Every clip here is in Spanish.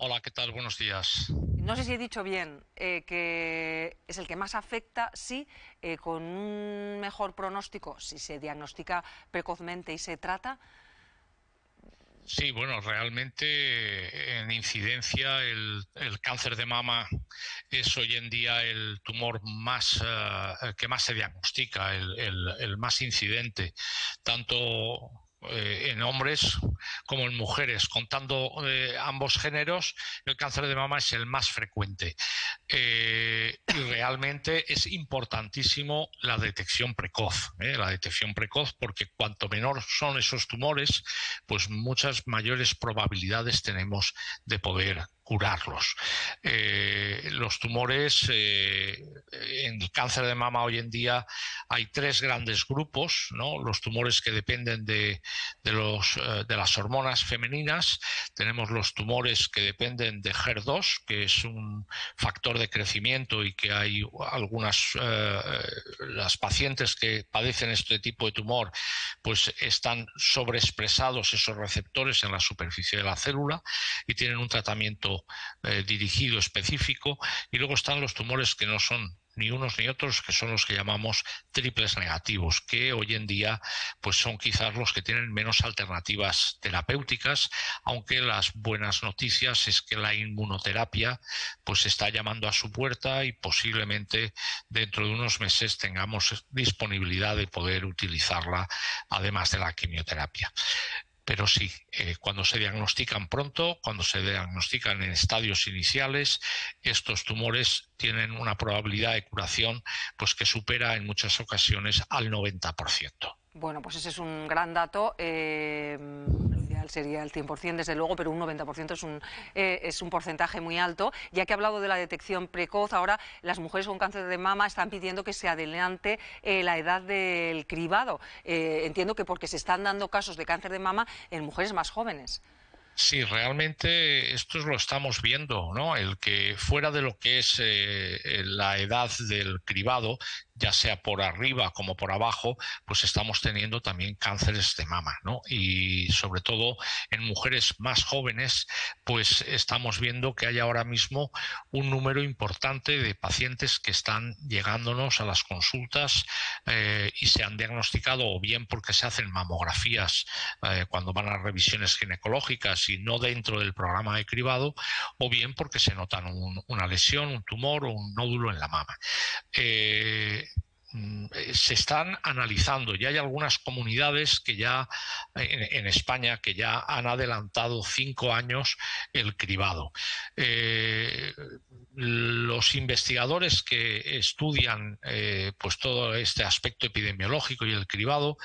Hola, ¿qué tal? Buenos días. No sé si he dicho bien eh, que es el que más afecta, sí, eh, con un mejor pronóstico, si se diagnostica precozmente y se trata. Sí, bueno, realmente en incidencia el, cáncer de mama es hoy en día el tumor más eh, que más se diagnostica, el más incidente, tanto eh, en hombres como en mujeres, contando eh, ambos géneros, el cáncer de mama es el más frecuente. Eh, y realmente es importantísimo la detección precoz, la detección precoz, porque cuanto menor son esos tumores, pues muchas mayores probabilidades tenemos de poder curarlos. Los tumores en el cáncer de mama hoy en día hay tres grandes grupos, ¿no? los tumores que dependen de, los, eh, de las hormonas femeninas, tenemos los tumores que dependen de HER2, que es un factor de crecimiento y que hay algunas, las pacientes que padecen este tipo de tumor, pues están sobreexpresados esos receptores en la superficie de la célula y tienen un tratamiento eh, dirigido específico y luego están los tumores que no son ni unos ni otros, que son los que llamamos triples negativos, que hoy en día pues son quizás los que tienen menos alternativas terapéuticas, aunque las buenas noticias es que la inmunoterapia pues está llamando a su puerta y posiblemente dentro de unos meses tengamos disponibilidad de poder utilizarla además de la quimioterapia pero sí, eh, cuando se diagnostican pronto, cuando se diagnostican en estadios iniciales, estos tumores tienen una probabilidad de curación pues que supera en muchas ocasiones al 90%. Bueno, pues ese es un gran dato. Eh, sería el 100%, desde luego, pero un 90% es un, eh, es un porcentaje muy alto. Ya que he hablado de la detección precoz, ahora las mujeres con cáncer de mama están pidiendo que se adelante eh, la edad del cribado. entiendo que porque se están dando casos de cáncer de mama en mujeres más jóvenes. Sí, realmente esto lo estamos viendo, ¿no? El que fuera de lo que es la edad del cribado, ya sea por arriba como por abajo, pues estamos teniendo también cánceres de mama, ¿no? Y sobre todo en mujeres más jóvenes, pues estamos viendo que hay ahora mismo un número importante de pacientes que están llegándonos a las consultas eh, y se han diagnosticado o bien porque se hacen mamografías eh, cuando van a revisiones ginecológicas y no dentro del programa de cribado, o bien porque se notan una lesión, un tumor o un nódulo en la mama. Eh, Mm, se están analizando. Ya hay algunas comunidades que ya en, España que ya han adelantado cinco años el cribado. Eh, los investigadores que estudian eh, pues todo este aspecto epidemiológico y el cribado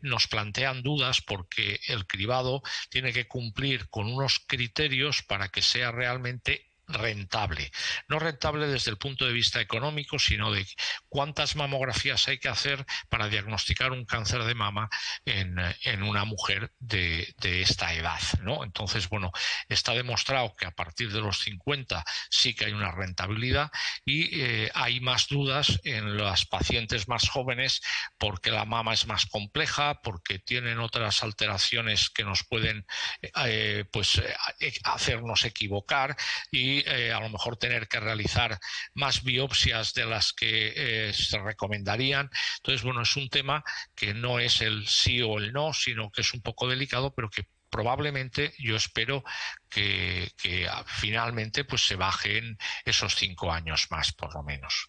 nos plantean dudas porque el cribado tiene que cumplir con unos criterios para que sea realmente rentable. No rentable desde el punto de vista económico, sino de cuántas mamografías hay que hacer para diagnosticar un cáncer de mama en, una mujer de, esta edad. ¿no? Entonces, bueno, está demostrado que a partir de los 50 sí que hay una rentabilidad y eh, hay más dudas en las pacientes más jóvenes porque la mama es más compleja, porque tienen otras alteraciones que nos pueden eh, pues, eh, hacernos equivocar y eh, a lo mejor tener que realizar más biopsias de las que eh, se recomendarían. Entonces, bueno, es un tema que no es el sí o el no, sino que es un poco delicado, pero que probablemente yo espero que, finalmente pues se bajen esos cinco años más por lo menos.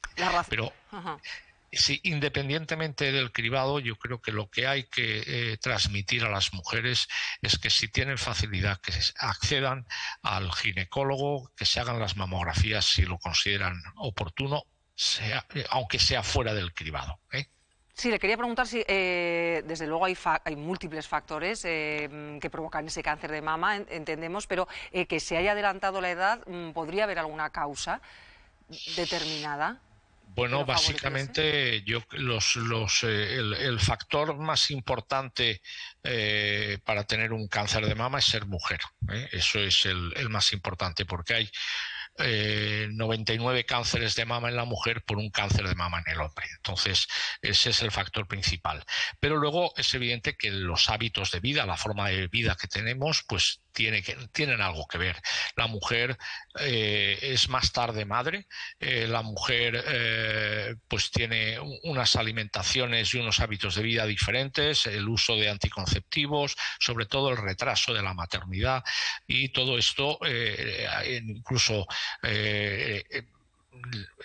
Pero Independientemente del cribado, yo creo que lo que hay que eh, transmitir a las mujeres es que si tienen facilidad, que accedan al ginecólogo, que se hagan las mamografías si lo consideran oportuno, sea, eh, aunque sea fuera del cribado. ¿eh? Sí, le quería preguntar si, desde luego, hay, hay múltiples factores que provocan ese cáncer de mama, entendemos, pero que se haya adelantado la edad, mm, ¿podría haber alguna causa determinada? Bueno, básicamente yo los, los eh, el, factor más importante eh, para tener un cáncer de mama es ser mujer. ¿eh? Eso es el, el, más importante porque hay 99 eh, cánceres de mama en la mujer por un cáncer de mama en el hombre. Entonces, ese es el factor principal. Pero luego es evidente que los hábitos de vida, la forma de vida que tenemos, pues tiene que, tienen algo que ver. La mujer eh, es más tarde madre, eh, la mujer eh, pues tiene unas alimentaciones y unos hábitos de vida diferentes, el uso de anticonceptivos, sobre todo el retraso de la maternidad y todo esto incluso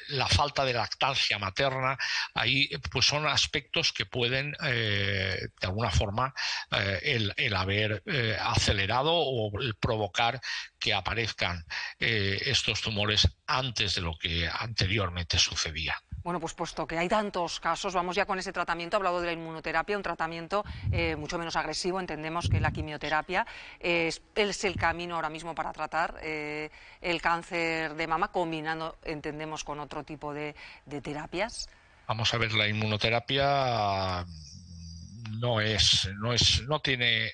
la falta de lactancia materna, ahí pues son aspectos que pueden eh, de alguna forma eh, el, haber eh, acelerado o el provocar que aparezcan estos tumores antes de lo que anteriormente sucedía. Bueno, pues puesto que hay tantos casos, vamos ya con ese tratamiento. Ha hablado de la inmunoterapia, un tratamiento eh, mucho menos agresivo. Entendemos que la quimioterapia es, el camino ahora mismo para tratar eh, el cáncer de mama, combinando, entendemos, con otro tipo de terapias. Vamos a ver, la inmunoterapia no es, no es, no tiene, eh,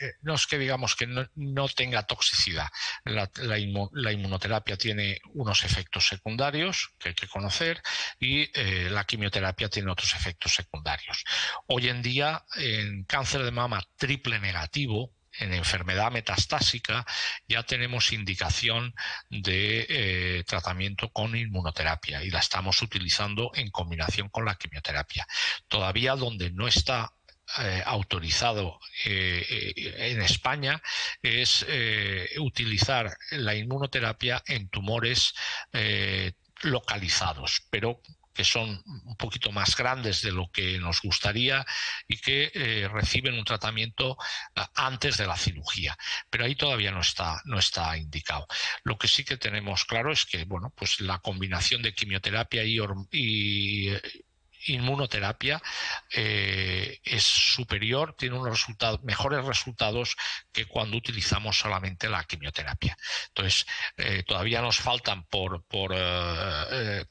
eh, no es que digamos que no, tenga toxicidad. La, inmunoterapia tiene unos efectos secundarios que hay que conocer y eh, la quimioterapia tiene otros efectos secundarios. Hoy en día, en cáncer de mama triple negativo, en enfermedad metastásica ya tenemos indicación de tratamiento con inmunoterapia y la estamos utilizando en combinación con la quimioterapia. Todavía donde no está eh, autorizado eh, eh, en España es utilizar la inmunoterapia en tumores localizados, pero que son un poquito más grandes de lo que nos gustaría y que reciben un tratamiento antes de la cirugía. Pero ahí todavía no está, no está indicado. Lo que sí que tenemos claro es que bueno, pues la combinación de quimioterapia y, y inmunoterapia eh, es superior, tiene unos resultados, mejores resultados que cuando utilizamos solamente la quimioterapia. Entonces, eh, todavía nos faltan por, eh,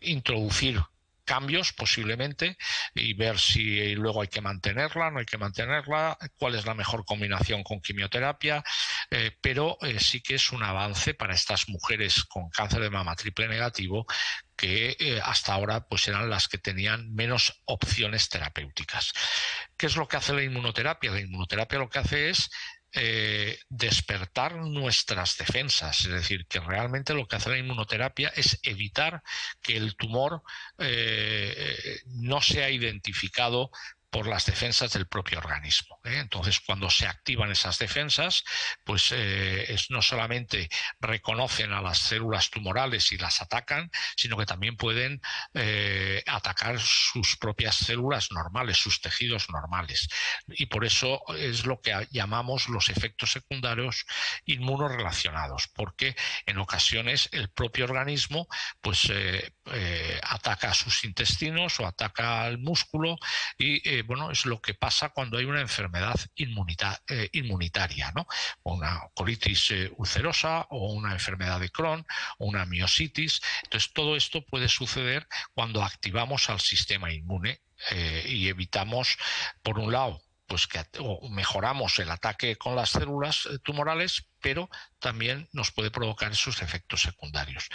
introducir cambios posiblemente y ver si luego hay que mantenerla, no hay que mantenerla, cuál es la mejor combinación con quimioterapia, pero sí que es un avance para estas mujeres con cáncer de mama triple negativo que eh, hasta ahora pues eran las que tenían menos opciones terapéuticas. ¿Qué es lo que hace la inmunoterapia? La inmunoterapia lo que hace es eh, despertar nuestras defensas. Es decir, que realmente lo que hace la inmunoterapia es evitar que el tumor eh, no sea identificado por las defensas del propio organismo. ¿eh? Entonces, cuando se activan esas defensas, pues eh, es, no solamente reconocen a las células tumorales y las atacan, sino que también pueden eh, atacar sus propias células normales, sus tejidos normales. Y por eso es lo que llamamos los efectos secundarios inmunorelacionados, porque en ocasiones el propio organismo pues ataca a sus intestinos o ataca al músculo y bueno, es lo que pasa cuando hay una enfermedad eh, inmunitaria, ¿no? Una colitis eh, ulcerosa o una enfermedad de Crohn una miositis. Entonces, todo esto puede suceder cuando activamos al sistema inmune eh, y evitamos, por un lado, pues que mejoramos el ataque con las células eh, tumorales, pero también nos puede provocar esos efectos secundarios.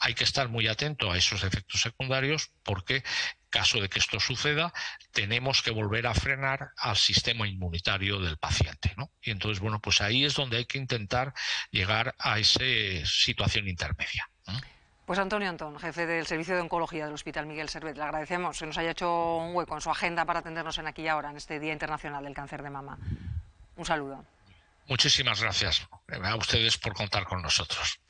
Hay que estar muy atento a esos efectos secundarios porque, en caso de que esto suceda, tenemos que volver a frenar al sistema inmunitario del paciente. Y entonces, bueno, pues ahí es donde hay que intentar llegar a esa situación intermedia. Pues Antonio Antón, jefe del Servicio de Oncología del Hospital Miguel Servet, le agradecemos que nos haya hecho un hueco en su agenda para atendernos en aquí y ahora, en este Día Internacional del Cáncer de Mama. Un saludo. Muchísimas gracias a ustedes por contar con nosotros.